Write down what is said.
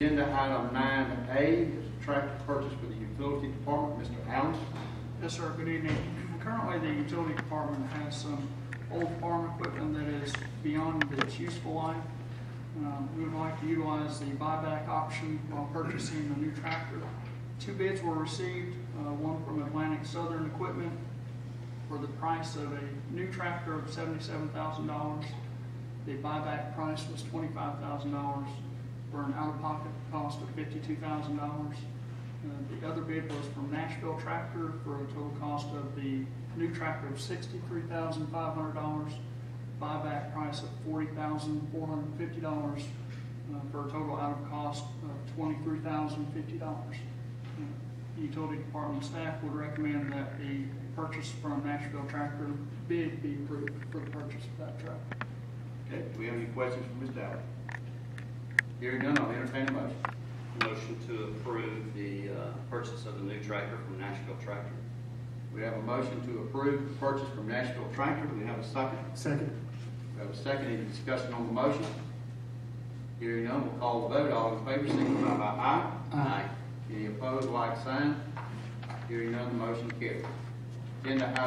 Agenda item nine A is a tractor purchase for the utility department. Mr. Allen? Yes, sir, good evening. Currently, the utility department has some old farm equipment that is beyond its useful life. Um, We would like to utilize the buyback option while purchasing a new tractor. Two bids were received, uh, one from Atlantic Southern Equipment for the price of a new tractor of seventy-seven thousand dollars. The buyback price was twenty-five thousand dollars for an out-of-pocket cost of fifty-two thousand dollars. Uh, The other bid was from Nashville Tractor for a total cost of the new tractor of sixty-three thousand five hundred dollars, buyback price of forty thousand four hundred and fifty dollars, uh, for a total out of cost of twenty-three thousand fifty dollars. Utility Department staff would recommend that the purchase from Nashville Tractor bid be approved for the purchase of that truck. Okay, do we have any questions for Mr. Allen? Hearing none, I'll entertain a motion. Motion to approve the uh, purchase of the new tractor from Nashville Tractor. We have a motion to approve the purchase from Nashville Tractor. Do we have a second? Second. We have a second. Any discussion on the motion? Hearing none, we'll call the vote. All in favor, signify by aye. Aye. Any opposed, like sign. Hearing none, the motion carries. Agenda item